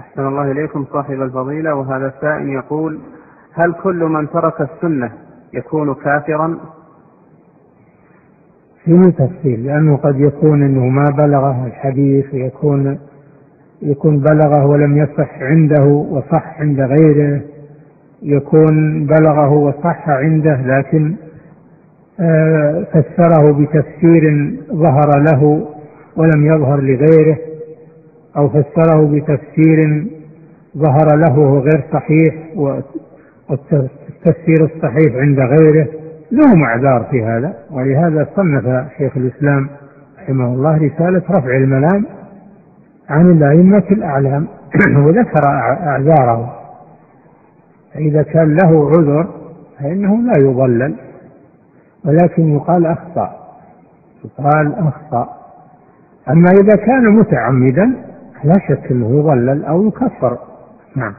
أحسن الله إليكم صاحب الفضيلة وهذا سائل يقول هل كل من ترك السنة يكون كافرا؟ في تفصيل لأنه قد يكون أنه ما بلغه الحديث ويكون يكون بلغه ولم يصح عنده وصح عند غيره يكون بلغه وصح عنده لكن آه، فسره بتفسير ظهر له ولم يظهر لغيره. أو فسره بتفسير ظهر له غير صحيح والتفسير الصحيح عند غيره لهم أعذار في هذا. ولهذا صنف شيخ الإسلام رحمه الله رسالة رفع الملام عن الأئمة الأعلام وذكر أعذاره. فإذا كان له عذر فإنه لا يضلل ولكن يقال أخطأ. يقال أخطأ. أما إذا كان متعمدا لا شك أنه يضلل أو يكفر نعم.